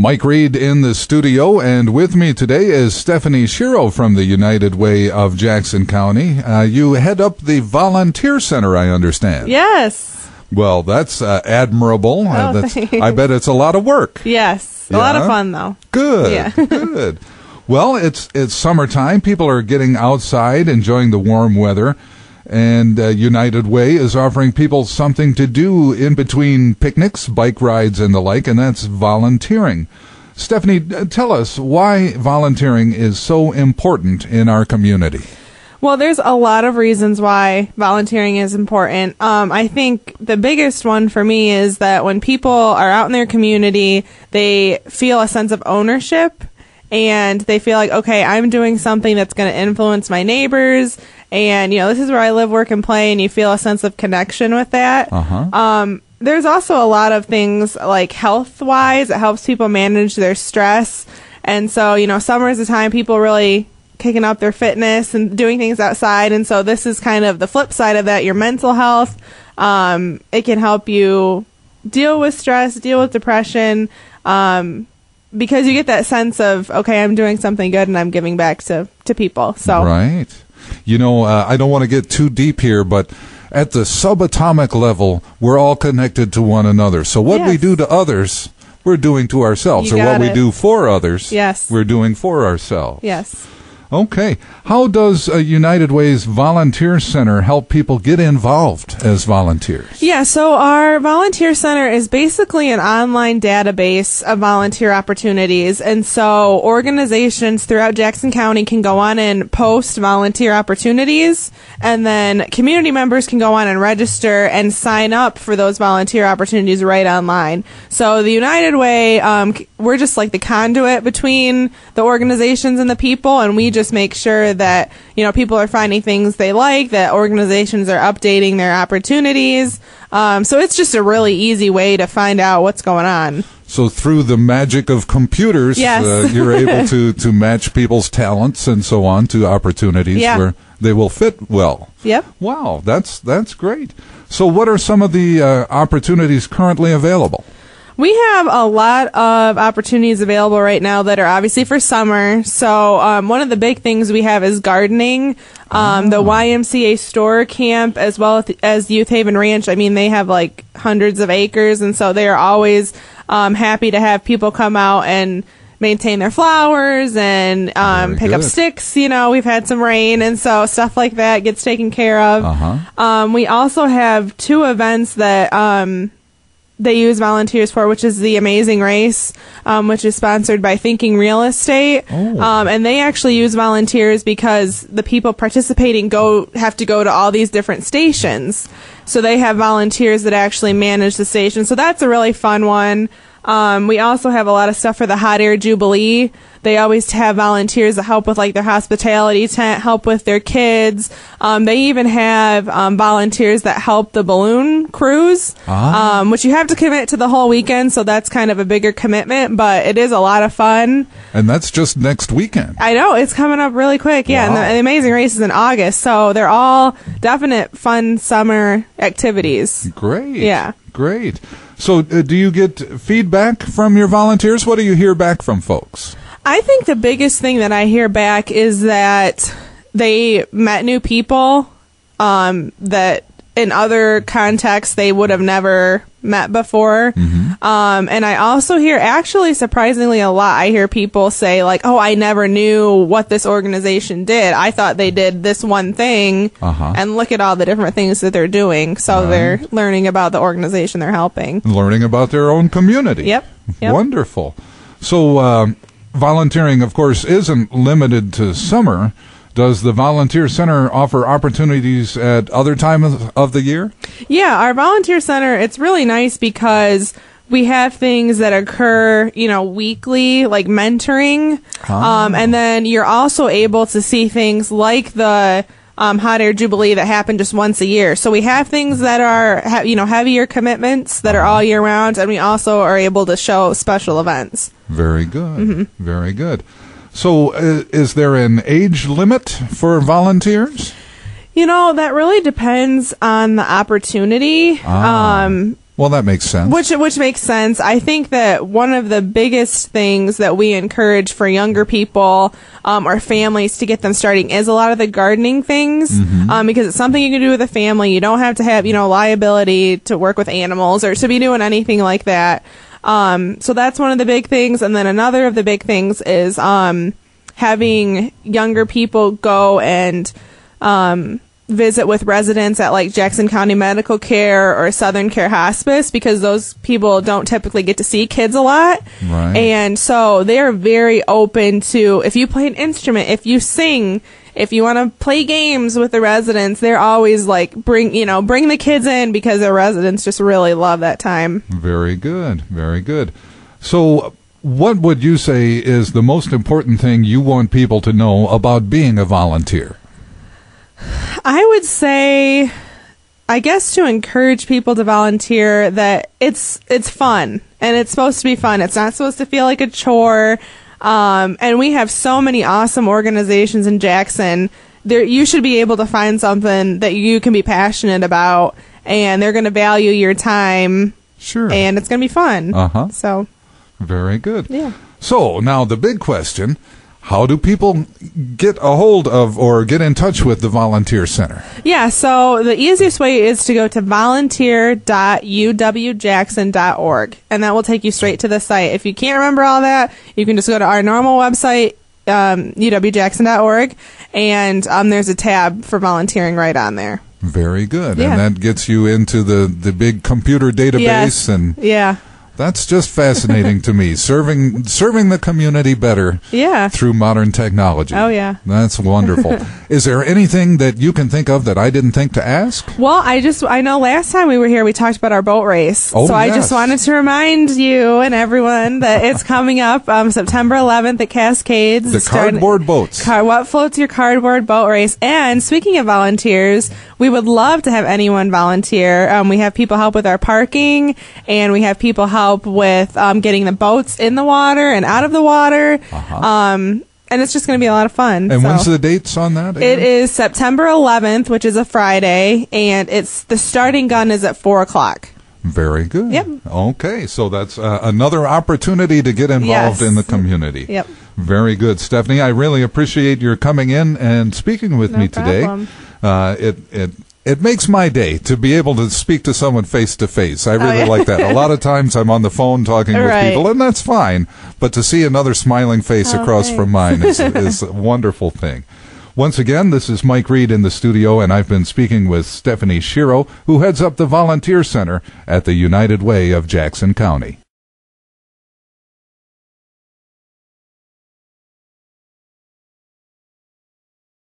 Mike Reed in the studio, and with me today is Stephanie Schiro from the United Way of Jackson County. Uh, you head up the Volunteer Center, I understand. Yes. Well, that's uh, admirable. Uh, Oh, that's, thanks. I bet it's a lot of work. Yes. A lot of fun though. Good. Yeah. good. Well, it's it's summertime. People are getting outside, enjoying the warm weather, and uh, United Way is offering people something to do in between picnics, bike rides, and the like, and that's volunteering. Stephanie, tell us why volunteering is so important in our community. Well, there's a lot of reasons why volunteering is important. Um, I think the biggest one for me is that when people are out in their community, they feel a sense of ownership and they feel like, okay, I'm doing something that's going to influence my neighbors. And, you know, this is where I live, work, and play. And you feel a sense of connection with that. Uh-huh. Um, there's also a lot of things like health wise, it helps people manage their stress. And so, you know, summer is the time people really kicking up their fitness and doing things outside. And so this is kind of the flip side of that, your mental health. Um, it can help you deal with stress, deal with depression. Um, because you get that sense of, okay, I'm doing something good and I'm giving back to, to people. So, Right. You know, uh, I don't want to get too deep here, but at the subatomic level, we're all connected to one another. So what we do to others, we're doing to ourselves. You or what got we do for others, Yes. we're doing for ourselves. yes. Okay. How does United Way's Volunteer Center help people get involved as volunteers? Yeah, so our volunteer center is basically an online database of volunteer opportunities. And so organizations throughout Jackson County can go on and post volunteer opportunities. And then community members can go on and register and sign up for those volunteer opportunities right online. So the United Way, um, we're just like the conduit between the organizations and the people. And we just make sure that, you know, people are finding things they like, that organizations are updating their opportunities. Um, so it's just a really easy way to find out what's going on. So through the magic of computers, Yes. uh, you're able to, to match people's talents and so on to opportunities Yeah. where they will fit well. Yep. Wow, that's that's great. So, what are some of the uh, opportunities currently available? We have a lot of opportunities available right now that are obviously for summer. So um, one of the big things we have is gardening. Um, The YMCA Storer camp, as well as Youth Haven Ranch. I mean, they have like hundreds of acres, and so they are always um, happy to have people come out and maintain their flowers and um, pick up sticks. You know, we've had some rain, and so stuff like that gets taken care of. Uh-huh. Um, we also have two events that um, they use volunteers for, which is the Amazing Race, um, which is sponsored by Thinking Real Estate. Oh. Um, and they actually use volunteers because the people participating go have to go to all these different stations. So they have volunteers that actually manage the station. So that's a really fun one. Um, we also have a lot of stuff for the Hot Air Jubilee. They always have volunteers that help with like their hospitality tent, help with their kids. Um, they even have um, volunteers that help the balloon crews, Ah. um, which you have to commit to the whole weekend. So that's kind of a bigger commitment, but it is a lot of fun. And that's just next weekend. I know it's coming up really quick. Yeah, and the, Wow. the Amazing Race is in August, so they're all definite fun summer activities. Great. Yeah. Great. So, uh, do you get feedback from your volunteers? What do you hear back from folks? I think the biggest thing that I hear back is that they met new people um, that in other contexts they would have never met before. Um, and I also hear, actually, surprisingly, a lot. I hear people say, like, oh, I never knew what this organization did. I thought they did this one thing. Uh-huh. And look at all the different things that they're doing. So they're learning about the organization they're helping. Learning about their own community. Yep. Yep. Wonderful. So, um, volunteering, of course, isn't limited to summer. Does the Volunteer Center offer opportunities at other times of the year? Yeah, our volunteer center, it's really nice because we have things that occur, you know, weekly, like mentoring. Um, and then you're also able to see things like the um, Hot Air Jubilee that happen just once a year. So we have things that are, ha- you know, heavier commitments that are all year round, and we also are able to show special events. Very good. Mm-hmm. Very good. So, uh, is there an age limit for volunteers? You know, that really depends on the opportunity. Ah. Um, Well, that makes sense. Which which makes sense. I think that one of the biggest things that we encourage for younger people um, or families to get them starting is a lot of the gardening things um, because it's something you can do with a family. You don't have to have you know liability to work with animals or to be doing anything like that. Um, so that's one of the big things. And then another of the big things is um, having younger people go and um, visit with residents at like Jackson County Medical Care or Southern Care Hospice because those people don't typically get to see kids a lot. Right. And so they're very open to if you play an instrument, if you sing, if you want to play games with the residents, they're always like bring, you know, bring the kids in because the residents just really love that time. Very good. Very good. So, what would you say is the most important thing you want people to know about being a volunteer? I would say, I guess to encourage people to volunteer that it's it's fun and it's supposed to be fun. It's not supposed to feel like a chore. Um, and we have so many awesome organizations in Jackson. There, you should be able to find something that you can be passionate about, and they're going to value your time, Sure. and it's going to be fun. Uh-huh. So, Very good. yeah. So, now the big question how do people get a hold of or get in touch with the Volunteer Center? Yeah, so the easiest way is to go to volunteer.uwjackson.org, and that will take you straight to the site. If you can't remember all that, you can just go to our normal website, um, uwjackson.org, and um, there's a tab for volunteering right on there. Very good. Yeah. And that gets you into the, the big computer database Yes. and Yeah, that's just fascinating to me. Serving serving the community better yeah. through modern technology. Oh, yeah. That's wonderful. Is there anything that you can think of that I didn't think to ask? Well, I just I know last time we were here we talked about our boat race. Oh, so I just wanted to remind you and everyone that it's coming up um, September 11th at Cascades. The cardboard boats. Car- what floats your cardboard boat race? And speaking of volunteers, we would love to have anyone volunteer. Um, we have people help with our parking, and we have people help with um, getting the boats in the water and out of the water. Um, and it's just going to be a lot of fun. Uh-huh. and so. when's the dates on that? It again? is September 11th, which is a Friday, and it's the starting gun is at four o'clock. Very good. Yep. Okay, so that's uh, another opportunity to get involved Yes. in the community. Yep. Very good, Stephanie. I really appreciate your coming in and speaking with No me today. Uh, it it it makes my day to be able to speak to someone face to face. I oh, really Oh, yeah. like that. A lot of times I'm on the phone talking with Right. people, and that's fine. But to see another smiling face Oh, across from mine is, is a wonderful thing. Once again, this is Mike Reed in the studio, and I've been speaking with Stephanie Schiro, who heads up the Volunteer Center at the United Way of Jackson County.